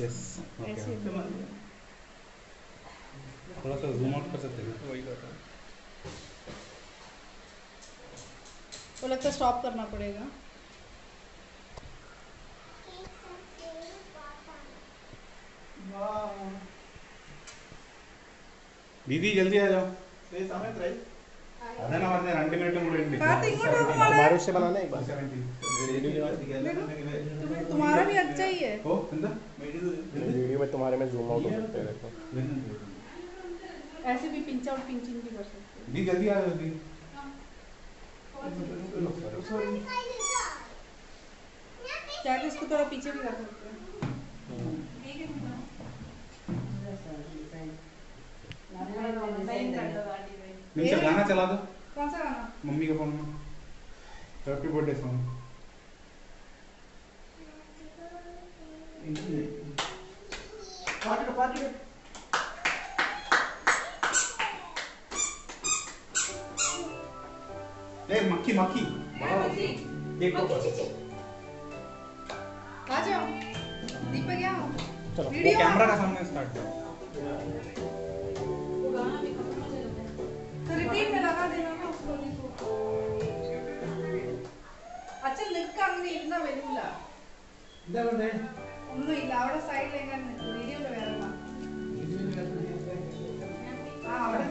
Yes थोड़ा सा zoom out कर सकते हैं वही करता वो लगता है स्टॉप करना पड़ेगा। दीदी जल्दी आ जाओ। అదే నా రెండు మినిట్లు మూడు మారుస్తే బలానే तुम्हारा भी अच्छा ही है वीडियो में तुम्हारे में जूम आउट हो सकते हैं देखो। ऐसे भी पिंच आउट पिंचिंग भी कर सकते हैं। नहीं जल्दी आ जल्दी। चाहे इसको थोड़ा पीछे भी कर सकते हैं। गाना चला दो। कौन सा गाना? मम्मी के फ़ोन में। Happy birthday song party party ए मक्खी मक्खी देखो आ जाओ दीपक यहाँ आओ चलो वो वीडियो कैमरा का सामने स्टार्ट करो तो रिपीट में लगा देना ना उसको देखो അച്ഛൻ നിൽക്ക അങ്ങനെ ഇരുന്ന വരില്ല എന്താ വേണ്ടേ ഒന്നും ഇല്ല അവിടെ സൈഡിൽ എങ്ങനെ വീഡിയോയിൽ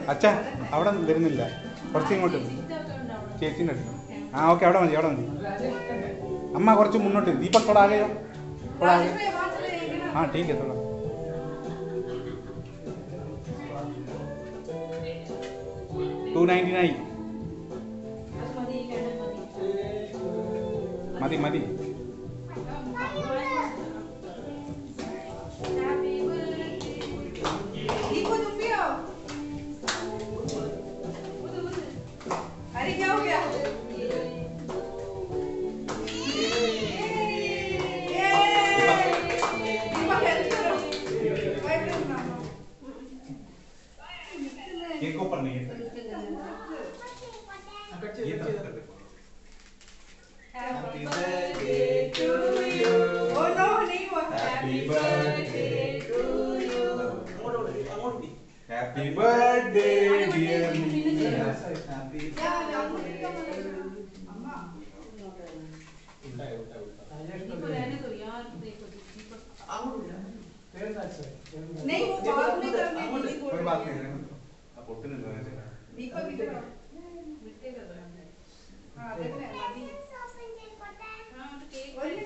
അച്ഛാ അവിടെ വരുന്നില്ല. കുറച്ച് ഇങ്ങോട്ട്. ചേച്ചിന്റെ അടുത്ത് ആ ഓക്കെ അവിടെ മതി അവിടെ മതി. അമ്മ കുറച്ച് മുന്നോട്ട് ദീപക് തൊടാകെയോ തൊടാകെ ആ ടീക്ക് തൊടാ. Two ninety nine. മതി മതി. Happy birthday dear Meena. नहीं वो बाद में करने कोई बात नहीं आप उठते नहीं जाने देना दीपक भी करो मिट्टी का हाँ देखो अभी हाँ तो केक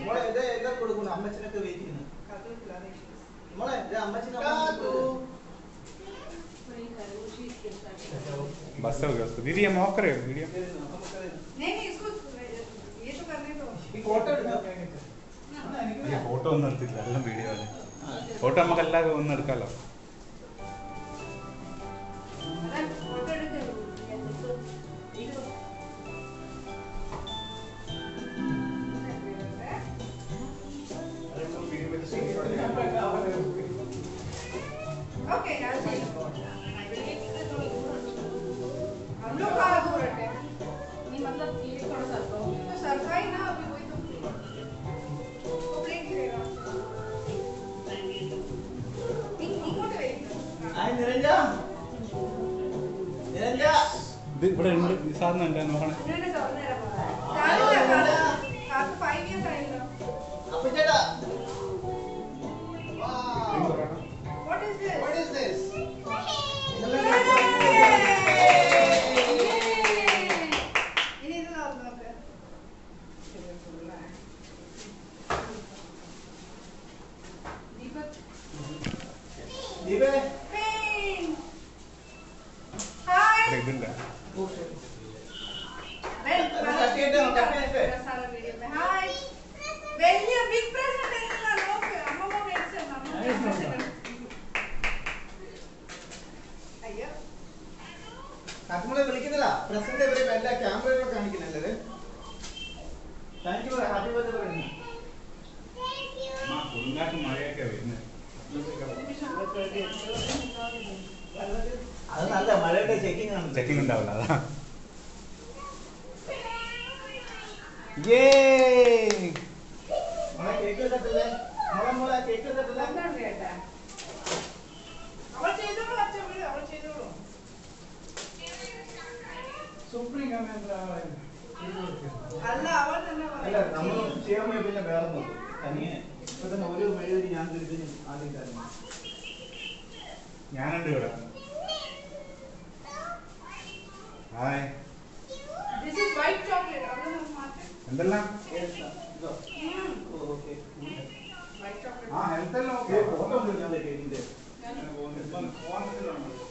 കൊടുക്കണം അമ്മച്ചനൊക്കെ വെയിറ്റ് ചെയ്യുന്നു മോളെ ഇത് അമ്മച്ചനെ बस हो गया उसको दीदी हम ऑफ करें वीडियो नहीं नहीं इसको ये तो करने दो ഈ ഫോട്ടോ എടുക്കാം ഈ ഫോട്ടോ ഒന്നും എടുത്തില്ല എല്ലാം വീഡിയോ ആണ് ഫോട്ടോ നമുക്ക് എല്ലാവരും ഒന്നും എടുക്കാമല്ലോ ഇത് ഇവിടെ ഉണ്ട്. സാറിന് എന്താ നോക്കണേ. ദീപേ. എന്തിനാണ് മഴയൊക്കെ വരുന്നത് നല്ല മഴയുടെ ചെക്കിംഗ് ആണ്. ഉണ്ടാവില്ല അതാ. ഏ കേക്ക് തട്ടില്ലേ മോളെ എന്താണ് കേട്ടാ അവൾ ചെയ്തോളൂ അച്ഛൻ വീട് അവൾ ചെയ്തോളൂ. സുപ്രീം കമാൻഡർ അല്ല അവൾ തന്നെ അല്ല നമ്മൾ ചെയ്യാൻ പിന്നെ വേറെ തനിയെ ഞാനുണ്ട് ഇവിടെ. ഹായ് എന്തെല്ലാം? ആ ഹെൽത്ത് എല്ലാം ഓക്കെ ഫോട്ടോ ഞാൻ പോകുന്നുണ്ട്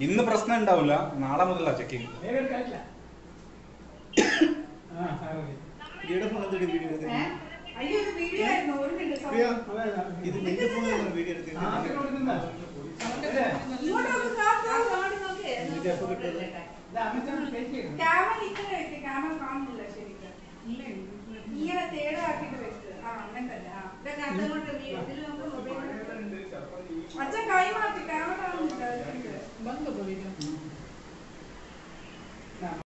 ഇന്ന് പ്രശ്നം ഉണ്ടാവില്ല. നാളെ മുതലാ ചെക്കിങ് to believe him.